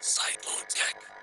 Cytotech.